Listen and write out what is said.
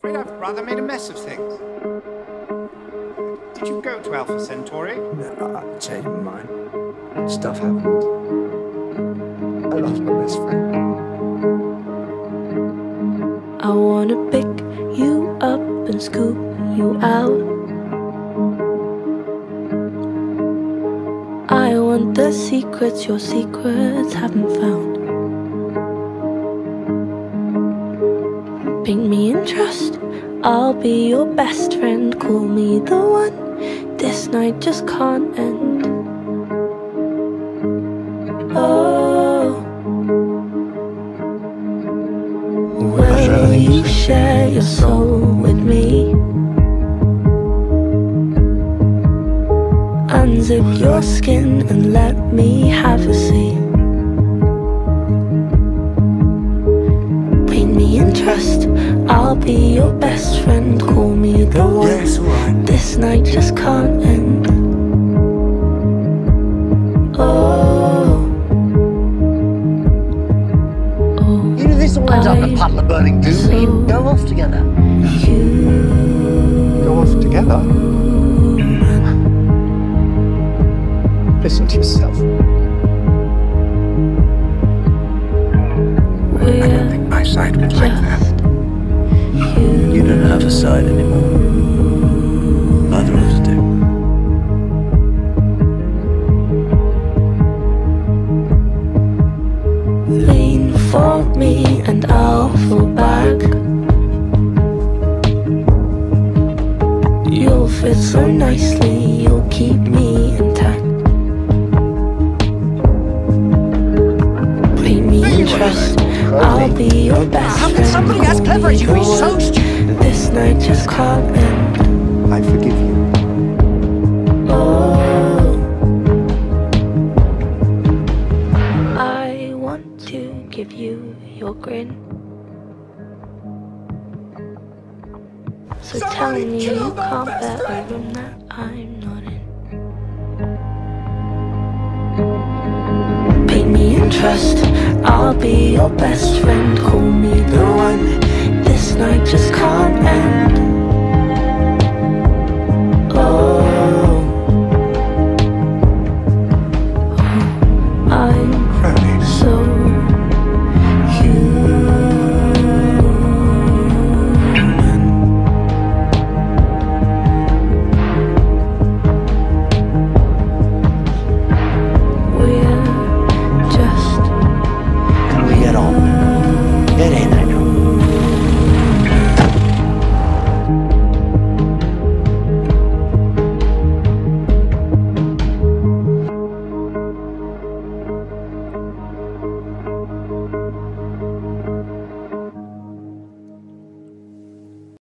Afraid I've rather made a mess of things. Did you go to Alpha Centauri? No, I changed my mind. Stuff happened. I lost my best friend. I wanna pick you up and scoop you out. I want the secrets your secrets haven't found. Paint me in trust, I'll be your best friend. Call me the one, this night just can't end. Oh. Will you share your soul with me? Unzip your skin and let me have a seat. Paint me in trust, I'll be your best friend. Call me the one. Yeah, it's. This night just can't end. Oh. Oh. You know, this all ends up in a puddle of burning doom. We can go off together. You. Go off together. Listen to yourself. I don't think my side was like that. Me and I'll fall back. You'll fit so nicely, you'll keep me intact. Paint me in trust, I'll be your best How friend. can somebody as clever as you be so stupid? This night just can't end. Give you your grin. So tell me you can't bear a room that I'm not in. Paint me in trust, I'll be your best friend.